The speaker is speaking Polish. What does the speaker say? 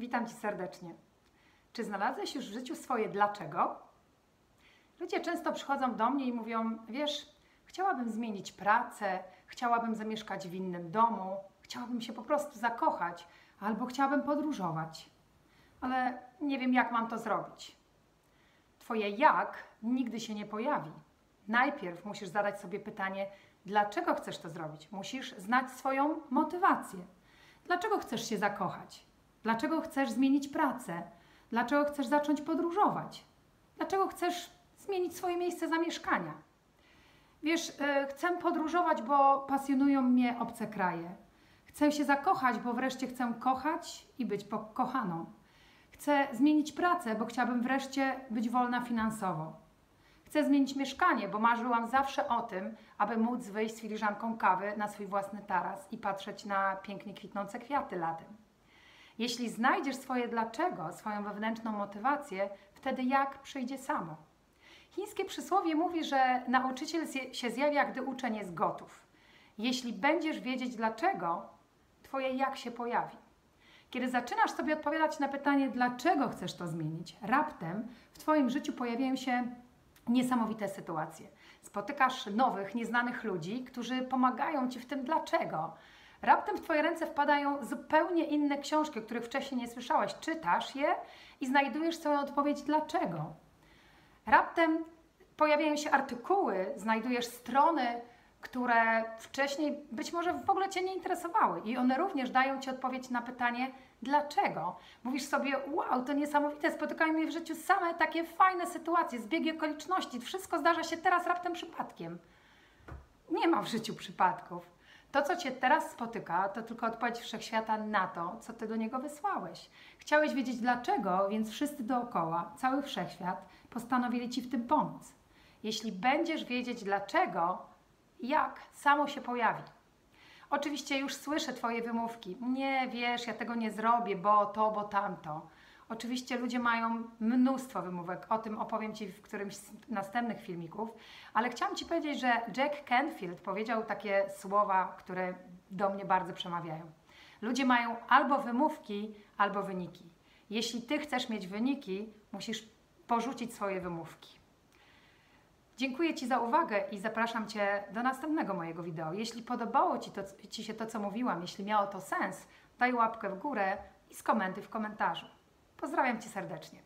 Witam Cię serdecznie. Czy znalazłeś już w życiu swoje dlaczego? Ludzie często przychodzą do mnie i mówią: Wiesz, chciałabym zmienić pracę, chciałabym zamieszkać w innym domu, chciałabym się po prostu zakochać, albo chciałabym podróżować, ale nie wiem, jak mam to zrobić. Twoje jak nigdy się nie pojawi. Najpierw musisz zadać sobie pytanie, dlaczego chcesz to zrobić. Musisz znać swoją motywację. Dlaczego chcesz się zakochać? Dlaczego chcesz zmienić pracę? Dlaczego chcesz zacząć podróżować? Dlaczego chcesz zmienić swoje miejsce zamieszkania? Wiesz, yy, chcę podróżować, bo pasjonują mnie obce kraje. Chcę się zakochać, bo wreszcie chcę kochać i być kochaną. Chcę zmienić pracę, bo chciałabym wreszcie być wolna finansowo. Chcę zmienić mieszkanie, bo marzyłam zawsze o tym, aby móc wyjść z filiżanką kawy na swój własny taras i patrzeć na pięknie kwitnące kwiaty latem. Jeśli znajdziesz swoje dlaczego, swoją wewnętrzną motywację, wtedy jak przyjdzie samo. Chińskie przysłowie mówi, że nauczyciel się zjawia, gdy uczeń jest gotów. Jeśli będziesz wiedzieć dlaczego, Twoje jak się pojawi. Kiedy zaczynasz sobie odpowiadać na pytanie, dlaczego chcesz to zmienić, raptem w Twoim życiu pojawiają się niesamowite sytuacje. Spotykasz nowych, nieznanych ludzi, którzy pomagają Ci w tym dlaczego. Raptem w Twoje ręce wpadają zupełnie inne książki, o których wcześniej nie słyszałeś. Czytasz je i znajdujesz swoją odpowiedź dlaczego. Raptem pojawiają się artykuły, znajdujesz strony, które wcześniej być może w ogóle Cię nie interesowały i one również dają Ci odpowiedź na pytanie dlaczego. Mówisz sobie, wow, to niesamowite, spotykają mnie w życiu same takie fajne sytuacje, zbiegi okoliczności, wszystko zdarza się teraz raptem przypadkiem. Nie ma w życiu przypadków. To, co Cię teraz spotyka, to tylko odpowiedź wszechświata na to, co Ty do niego wysłałeś. Chciałeś wiedzieć dlaczego, więc wszyscy dookoła, cały wszechświat postanowili Ci w tym pomóc. Jeśli będziesz wiedzieć dlaczego, jak samo się pojawi. Oczywiście już słyszę Twoje wymówki. Nie wiesz, ja tego nie zrobię, bo to, bo tamto. Oczywiście ludzie mają mnóstwo wymówek, o tym opowiem Ci w którymś z następnych filmików, ale chciałam Ci powiedzieć, że Jack Canfield powiedział takie słowa, które do mnie bardzo przemawiają. Ludzie mają albo wymówki, albo wyniki. Jeśli Ty chcesz mieć wyniki, musisz porzucić swoje wymówki. Dziękuję Ci za uwagę i zapraszam Cię do następnego mojego wideo. Jeśli podobało Ci, to, Ci się to, co mówiłam, jeśli miało to sens, daj łapkę w górę i skomentuj w komentarzu. Pozdrawiam Cię serdecznie.